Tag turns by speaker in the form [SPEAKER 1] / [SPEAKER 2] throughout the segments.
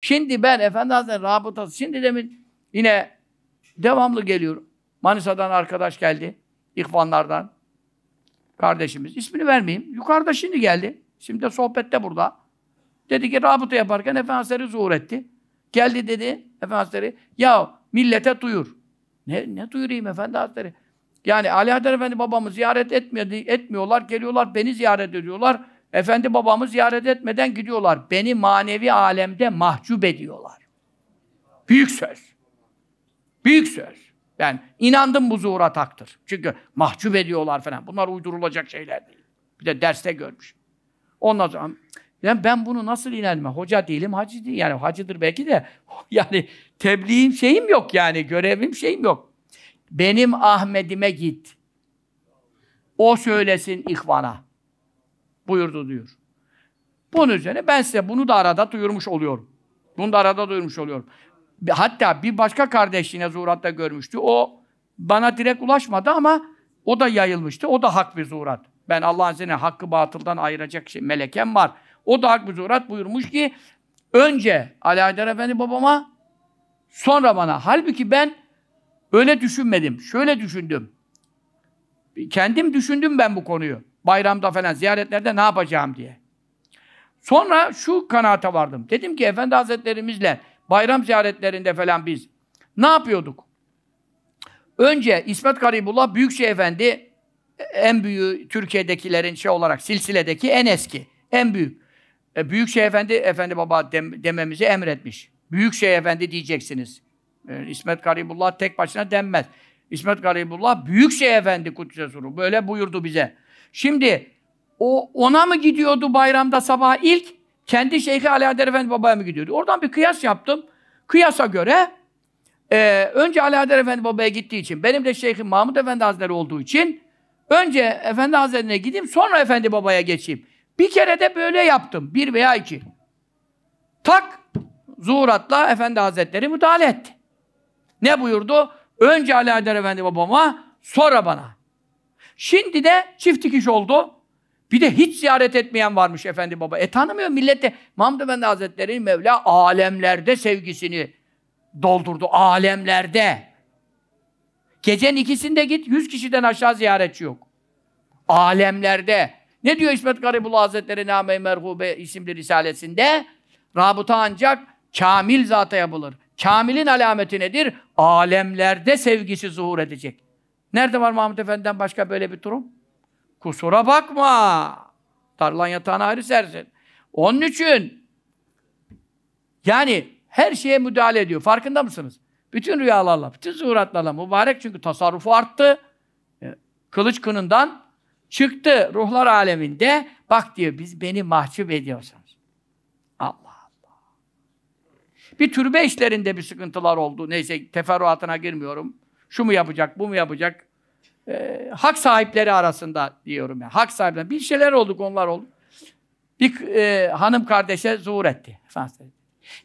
[SPEAKER 1] Şimdi ben Efendi Hazretleri rabıtası, şimdi demin yine devamlı geliyor. Manisa'dan arkadaş geldi. İhvanlardan. Kardeşimiz. İsmini vermeyeyim. Yukarıda şimdi geldi. Şimdi de sohbette burada. Dedi ki rabıta yaparken Efendi Hazretleri zuhur etti. Geldi dedi Efendi Hazretleri. Ya millete duyur. Ne, ne duyurayım Efendi Hazretleri? Yani Ali Haydar Efendi babamı ziyaret etmiyor, etmiyorlar. Geliyorlar beni ziyaret ediyorlar. Efendi babamı ziyaret etmeden gidiyorlar. Beni manevi alemde mahcup ediyorlar. Büyük söz. Büyük söz. Ben inandım bu zuhura taktır. Çünkü mahcup ediyorlar falan. Bunlar uydurulacak şeyler değil. Bir de derste görmüş. Ondan sonra yani ben bunu nasıl inanmam? Hoca değilim, hacı değil. Yani hacıdır belki de yani tebliğim şeyim yok yani. Görevim şeyim yok. Benim Ahmet'ime git. O söylesin ihvana. Buyurdu diyor. Bunun üzerine ben size bunu da arada duyurmuş oluyorum. Bunu da arada duyurmuş oluyorum. Hatta bir başka kardeş yine zuhuratta görmüştü. O bana direkt ulaşmadı ama o da yayılmıştı. O da hak bir zuhurat. Ben Allah'ın izniyle hakkı batıldan ayıracak şey, melekem var. O da hak bir zuhurat buyurmuş ki önce Ali Haydar Efendi babama sonra bana. Halbuki ben öyle düşünmedim. Şöyle düşündüm. Kendim düşündüm ben bu konuyu. Bayramda falan ziyaretlerde ne yapacağım diye. Sonra şu kanaate vardım. Dedim ki Efendi Hazretlerimizle bayram ziyaretlerinde falan biz ne yapıyorduk? Önce İsmet Garibullah Büyükşehir Efendi en büyüğü Türkiye'dekilerin şey olarak silsiledeki en eski, en büyük. E, Büyükşehir Efendi, Efendi Baba dem, dememizi emretmiş. Büyükşehir Efendi diyeceksiniz. E, İsmet Garibullah tek başına denmez. İsmet Garibullah Büyükşehir Efendi Kudüs'e. Böyle buyurdu bize. Şimdi o ona mı gidiyordu bayramda sabah ilk? Kendi Şeyhi Ali Haydar Efendi babaya mı gidiyordu? Oradan bir kıyas yaptım. Kıyasa göre e, önce Ali Haydar Efendi babaya gittiği için, benim de Şeyhim Mahmud Efendi Hazretleri olduğu için önce Efendi Hazretleri'ne gideyim, sonra Efendi babaya geçeyim. Bir kere de böyle yaptım. Bir veya iki. Tak! Zuhuratla Efendi Hazretleri müdahale etti. Ne buyurdu? Önce Ali Haydar Efendi babama, sonra bana. Şimdi de çift dikiş oldu. Bir de hiç ziyaret etmeyen varmış Efendi Baba. E tanımıyor millete. Mahmud Efendi Hazretleri Mevla alemlerde sevgisini doldurdu. Alemlerde. Gecenin ikisinde git, yüz kişiden aşağı ziyaretçi yok. Alemlerde. Ne diyor İsmet Garibullah Hazretleri Name-i Merhube isimli risalesinde? Rabıta ancak kamil zata yapılır. Kamilin alameti nedir? Alemlerde sevgisi zuhur edecek. Nerede var Mahmud Efendi'den başka böyle bir durum? Kusura bakma. Darlan yatağına ayrı sersin. Onun için yani her şeye müdahale ediyor. Farkında mısınız? Bütün rüyalarla, bütün zuhuratlarla mübarek çünkü tasarrufu arttı. E, kılıç kınından çıktı ruhlar aleminde. Bak diyor biz beni mahcup ediyorsunuz. Allah Allah. Bir türbe işlerinde bir sıkıntılar oldu. Neyse teferruatına girmiyorum. Şu mu yapacak, bu mu yapacak? Ee, hak sahipleri arasında diyorum ya. Hak sahipleri. Bir şeyler oldu, konular oldu. Bir e, hanım kardeşe zuhur etti.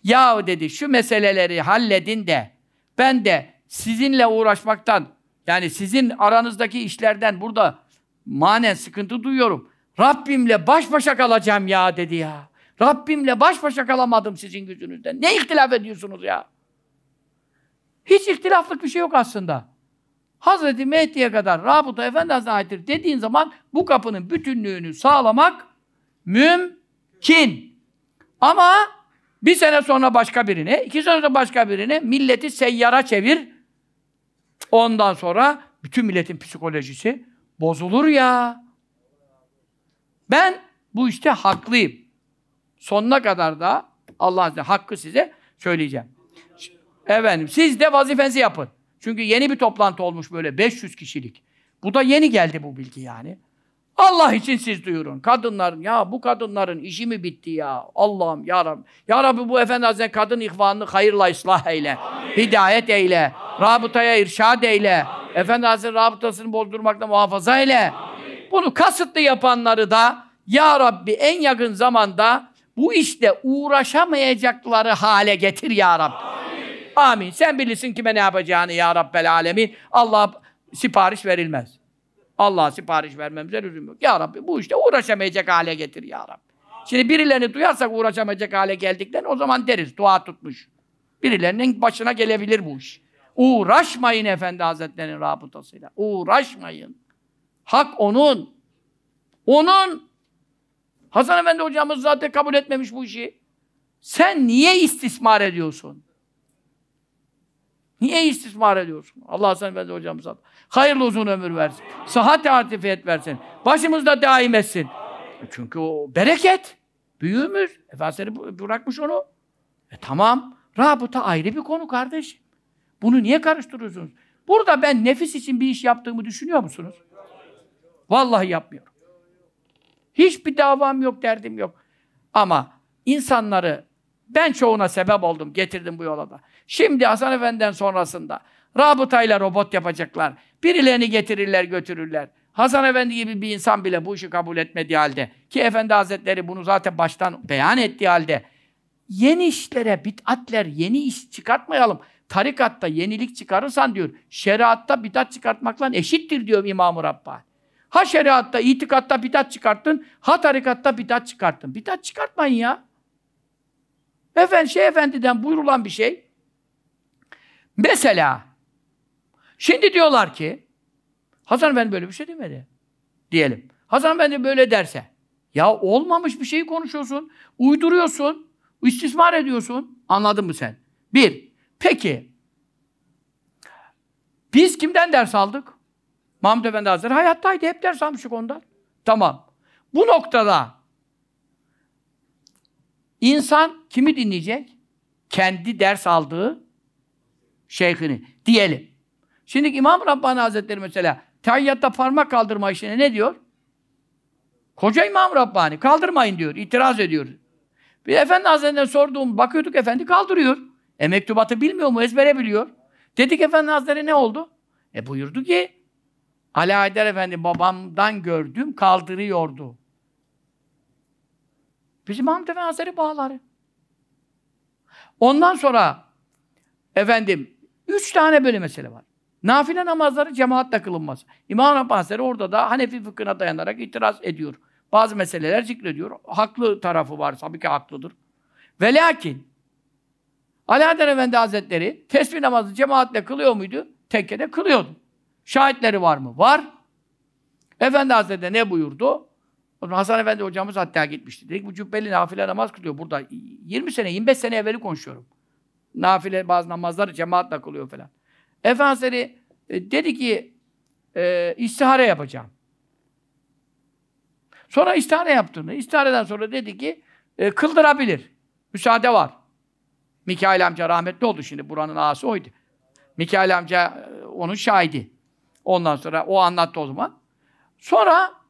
[SPEAKER 1] Yahu dedi şu meseleleri halledin de ben de sizinle uğraşmaktan yani sizin aranızdaki işlerden burada manen sıkıntı duyuyorum. Rabbimle baş başa kalacağım ya dedi ya. Rabbimle baş başa kalamadım sizin yüzünüzden. Ne ihtilaf ediyorsunuz ya? Hiç ihtilaflık bir şey yok aslında. Hazreti Mehdi'ye kadar Rabıta Efendi Hazretleri dediğin zaman bu kapının bütünlüğünü sağlamak mümkün. Ama bir sene sonra başka birine, iki sene sonra başka birine milleti seyyara çevir. Ondan sonra bütün milletin psikolojisi bozulur ya. Ben bu işte haklıyım. Sonuna kadar da Allah'ın hakkı size söyleyeceğim. Efendim siz de vazifenizi yapın. Çünkü yeni bir toplantı olmuş böyle 500 kişilik. Bu da yeni geldi bu bilgi yani. Allah için siz duyurun. Kadınların, ya bu kadınların işi mi bitti ya? Allah'ım ya Rabbi. Ya Rabbi bu Efendi Hazretleri kadın ihvanını hayırla ıslah eyle. Amin. Hidayet eyle. Amin. Rabıtaya irşad eyle. Amin. Efendi Hazretleri rabıtasını bozdurmakta muhafaza eyle. Amin. Bunu kasıtlı yapanları da Ya Rabbi en yakın zamanda bu işte uğraşamayacakları hale getir Ya Rabbi. Amin. Amin. Sen bilirsin kime ne yapacağını Ya Rabbel Alemin. Allah sipariş verilmez. Allah'a sipariş vermemize lüzum yok. Ya Rabbi bu işte uğraşamayacak hale getir Ya Rabbi. Şimdi birilerini duyarsak uğraşamayacak hale geldikten o zaman deriz dua tutmuş. Birilerinin başına gelebilir bu iş. Uğraşmayın Efendi Hazretleri'nin rabıtasıyla. Uğraşmayın. Hak onun. Onun. Hasan Efendi hocamız zaten kabul etmemiş bu işi. Sen niye istismar ediyorsun? Niye istismar ediyorsun? Allah Hasan Efendi hocamıza hayırlı uzun ömür versin. Sıhhat atifiyet versin. Başımızda daim etsin. Çünkü o bereket. Büyüğümüz. Efendimiz bırakmış onu. E tamam. Rabıta ayrı bir konu kardeş. Bunu niye karıştırıyorsunuz? Burada ben nefis için bir iş yaptığımı düşünüyor musunuz? Vallahi yapmıyorum. Hiçbir davam yok, derdim yok. Ama insanları ben çoğuna sebep oldum, getirdim bu yola da. Şimdi Hasan Efendi'den sonrasında rabıtayla robot yapacaklar. Birilerini getirirler, götürürler. Hasan Efendi gibi bir insan bile bu işi kabul etmediği halde ki Efendi Hazretleri bunu zaten baştan beyan ettiği halde yeni işlere, bid'atler, yeni iş çıkartmayalım. Tarikatta yenilik çıkarırsan diyor, şeriatta bidat çıkartmakla eşittir diyor İmam-ı Rabbani. Ha şeriatta, itikatta bidat çıkarttın, ha tarikatta bidat çıkarttın. Bidat çıkartmayın ya. Efendi, şey efendiden buyurulan bir şey. Mesela, şimdi diyorlar ki, Hasan Efendi böyle bir şey demedi. Diyelim. Hasan Efendi böyle derse, ya olmamış bir şeyi konuşuyorsun, uyduruyorsun, istismar ediyorsun. Anladın mı sen? Bir, peki, biz kimden ders aldık? Mahmud Efendi Hazretleri hayattaydı. Hep ders almıştık ondan. Tamam. Bu noktada insan kimi dinleyecek? Kendi ders aldığı şeyhini. Diyelim. Şimdi İmam Rabbani Hazretleri mesela tayyatta parmak kaldırma işine ne diyor? Koca İmam Rabbani kaldırmayın diyor. itiraz ediyor. Bir Efendi Hazretleri'ne sorduğum bakıyorduk efendi kaldırıyor. E mektubatı bilmiyor mu? Ezbere biliyor. Dedik Efendi Hazretleri ne oldu? E buyurdu ki Ali Haydar Efendi babamdan gördüm kaldırıyordu. Bizim Hamd Efendi Hazretleri bağları. Ondan sonra efendim üç tane böyle mesele var. Nafile namazları cemaatle kılınmaz. İmam Rabbani orada da Hanefi fıkhına dayanarak itiraz ediyor. Bazı meseleler zikrediyor. Haklı tarafı var. Tabii ki haklıdır. Ve lakin Haydar Efendi Hazretleri tesbih namazı cemaatle kılıyor muydu? Tekkede kılıyordu. Şahitleri var mı? Var. Efendi Hazretleri ne buyurdu? Hasan Efendi hocamız hatta gitmişti. Dedik bu cübbeli nafile namaz kılıyor. Burada 20 sene, 25 sene evveli konuşuyorum. Nafile bazı namazları cemaatle kılıyor falan. Efendi Hazretleri e, dedi ki e, istihare yapacağım. Sonra istihare yaptığını, istihareden sonra dedi ki e, kıldırabilir. Müsaade var. Mikail amca rahmetli oldu şimdi. Buranın ağası oydu. Mikail amca e, onun şahidi. Ondan sonra o anlattı o zaman. Sonra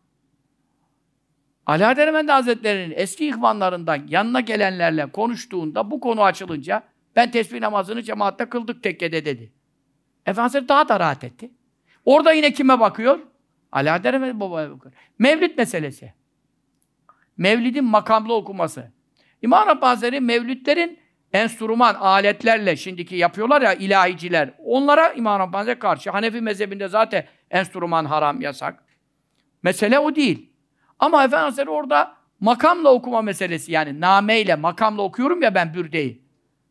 [SPEAKER 1] Ali Adem Efendi Hazretleri'nin eski ihvanlarından yanına gelenlerle konuştuğunda bu konu açılınca ben tesbih namazını cemaatte kıldık tekkede dedi. Efendimiz daha da rahat etti. Orada yine kime bakıyor? Ali Adem Efendi babaya bakıyor. Mevlid meselesi. Mevlidin makamlı okuması. İmam Rabbani Hazretleri mevlütlerin enstrüman, aletlerle şimdiki yapıyorlar ya ilahiciler. Onlara İmam Rabbani'ye karşı. Hanefi mezhebinde zaten enstrüman haram, yasak. Mesele o değil. Ama Efendimiz orada makamla okuma meselesi yani nameyle, makamla okuyorum ya ben bürdeyi.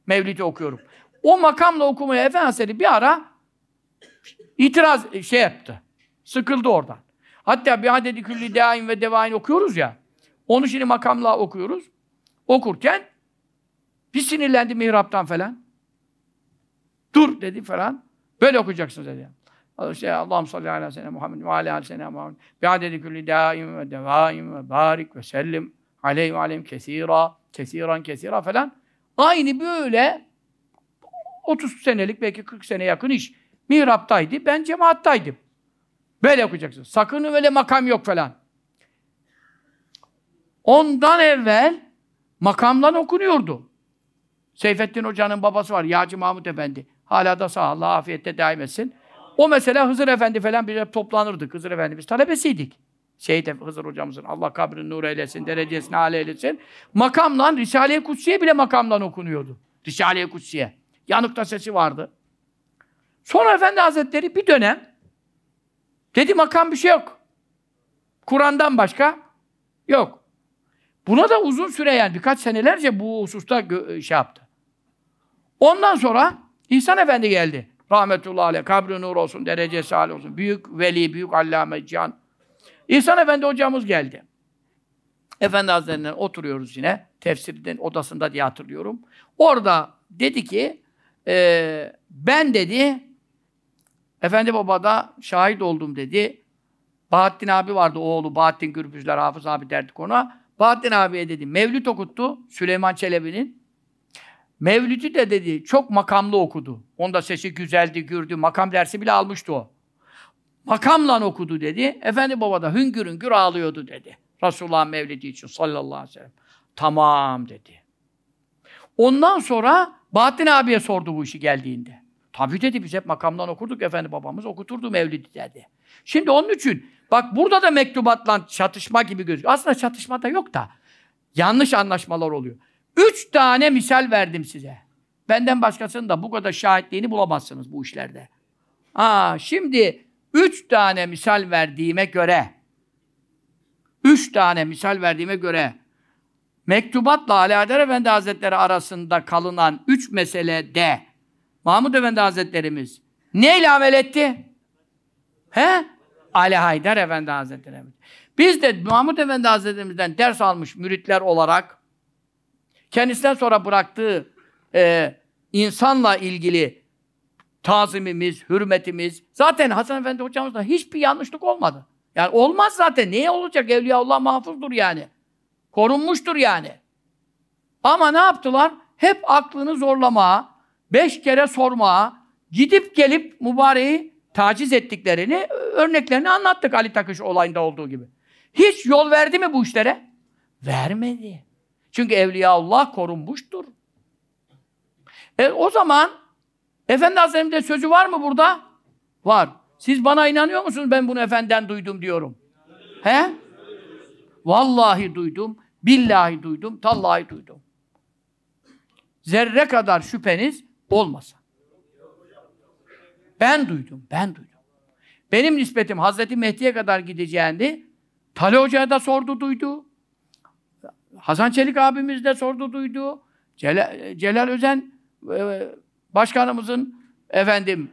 [SPEAKER 1] Mevlid'i okuyorum. O makamla okumaya Efendimiz bir ara itiraz şey yaptı. Sıkıldı oradan. Hatta bir adedi külli daim ve devain okuyoruz ya. Onu şimdi makamla okuyoruz. Okurken bir sinirlendi mihraptan falan. Dur dedi falan. Böyle okuyacaksın dedi. İşte Allah'ım salli ala sene Muhammed ve ala sene Muhammed. Bi adedi külli daim ve devaim ve barik ve sellim aleyhi ve aleyhim kesira, kesiran kesira falan. Aynı böyle 30 senelik belki 40 sene yakın iş. Mihraptaydı, ben cemaattaydım. Böyle okuyacaksın. Sakın öyle makam yok falan. Ondan evvel makamdan okunuyordu. Seyfettin Hoca'nın babası var, Yağcı Mahmut Efendi. Hala da sağ Allah afiyette daim etsin. O mesela Hızır Efendi falan bir toplanırdık. Hızır Efendi biz talebesiydik. Şehit Hızır hocamızın Allah kabrini nur eylesin, derecesini âle eylesin. Makamla, Risale-i Kutsiye bile makamdan okunuyordu. Risale-i Kutsiye. Yanıkta sesi vardı. Sonra Efendi Hazretleri bir dönem dedi makam bir şey yok. Kur'an'dan başka yok. Buna da uzun süre yani birkaç senelerce bu hususta şey yaptı. Ondan sonra İhsan Efendi geldi. Rahmetullahi aleyh, kabri nur olsun, derecesi âli olsun. Büyük veli, büyük allame, can. İhsan Efendi hocamız geldi. Efendi Hazretleri'nden oturuyoruz yine. Tefsirden odasında diye hatırlıyorum. Orada dedi ki, e, ben dedi, Efendi Baba'da şahit oldum dedi. Bahattin abi vardı oğlu, Bahattin Gürbüzler, Hafız abi derdik ona. Bahattin abiye dedi, Mevlüt okuttu Süleyman Çelebi'nin. Mevlüt'ü de dedi, çok makamlı okudu. Onda sesi güzeldi, gürdü, makam dersi bile almıştı o. Makamla okudu dedi. Efendi Baba da hüngür hüngür ağlıyordu dedi. Resulullah Mevlidi için sallallahu aleyhi ve sellem. Tamam dedi. Ondan sonra Bahattin abiye sordu bu işi geldiğinde. Tabii dedi biz hep makamdan okurduk efendi babamız okuturdu Mevlidi dedi. Şimdi onun için bak burada da mektubatla çatışma gibi gözüküyor. Aslında çatışma da yok da yanlış anlaşmalar oluyor. Üç tane misal verdim size. Benden başkasının da bu kadar şahitliğini bulamazsınız bu işlerde. Aa, şimdi üç tane misal verdiğime göre üç tane misal verdiğime göre mektubatla Ali Adar Efendi Hazretleri arasında kalınan üç meselede Mahmud Efendi Hazretlerimiz neyle amel etti? He? Ali Haydar Efendi Hazretleri. Biz de Mahmud Efendi Hazretlerimizden ders almış müritler olarak kendisinden sonra bıraktığı e, insanla ilgili tazimimiz, hürmetimiz zaten Hasan Efendi hocamızda hiçbir yanlışlık olmadı. Yani olmaz zaten. Niye olacak? Evliyaullah mahfuzdur yani. Korunmuştur yani. Ama ne yaptılar? Hep aklını zorlamaya, beş kere sormaya, gidip gelip mübareği taciz ettiklerini, örneklerini anlattık Ali Takış olayında olduğu gibi. Hiç yol verdi mi bu işlere? Vermedi. Çünkü Evliyaullah korunmuştur. E, o zaman Efendi Hazretleri'nde sözü var mı burada? Var. Siz bana inanıyor musunuz ben bunu efendiden duydum diyorum? He? Vallahi duydum, billahi duydum, tallahi duydum. Zerre kadar şüpheniz olmasa. Ben duydum, ben duydum. Benim nispetim Hazreti Mehdi'ye kadar gideceğini Tali Hoca'ya da sordu, duydu. Hasan Çelik abimiz de sordu, duydu. Celal, Celal Özen e, başkanımızın efendim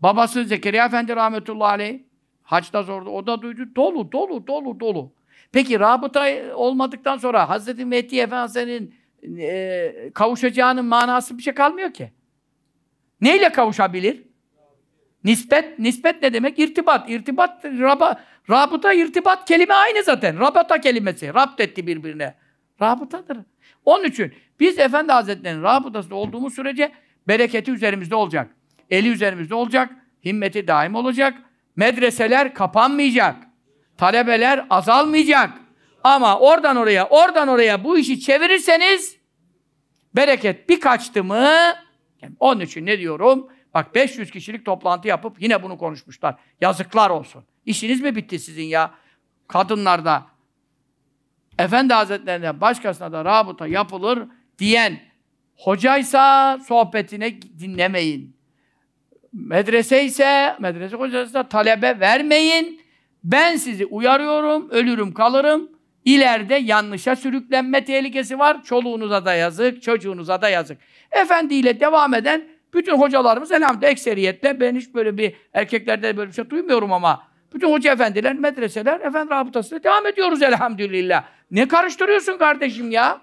[SPEAKER 1] babası Zekeriya Efendi rahmetullahi aleyh haçta sordu. O da duydu. Dolu, dolu, dolu, dolu. Peki rabıta olmadıktan sonra Hazreti Mehdi Efendimiz'in e, kavuşacağının manası bir şey kalmıyor ki. Neyle kavuşabilir? Nispet, nispet ne demek? İrtibat. İrtibat, raba, rabıta, irtibat kelime aynı zaten. Rabata kelimesi. Rapt etti birbirine. Rabıtadır. Onun için biz Efendi Hazretleri'nin rabıtasında olduğumuz sürece bereketi üzerimizde olacak. Eli üzerimizde olacak. Himmeti daim olacak. Medreseler kapanmayacak. Talebeler azalmayacak. Ama oradan oraya, oradan oraya bu işi çevirirseniz bereket bir kaçtı mı yani onun için ne diyorum? Bak 500 kişilik toplantı yapıp yine bunu konuşmuşlar. Yazıklar olsun. İşiniz mi bitti sizin ya? Kadınlarda Efendi Hazretlerine başkasına da rabıta yapılır diyen hocaysa sohbetine dinlemeyin. Medrese ise, medrese hocası da talebe vermeyin. Ben sizi uyarıyorum, ölürüm kalırım. İleride yanlışa sürüklenme tehlikesi var. Çoluğunuza da yazık, çocuğunuza da yazık. Efendiyle devam eden bütün hocalarımız elhamdülillah ekseriyetle ben hiç böyle bir erkeklerde böyle bir şey duymuyorum ama bütün hoca efendiler, medreseler efendi rabıtasıyla devam ediyoruz elhamdülillah. Ne karıştırıyorsun kardeşim ya?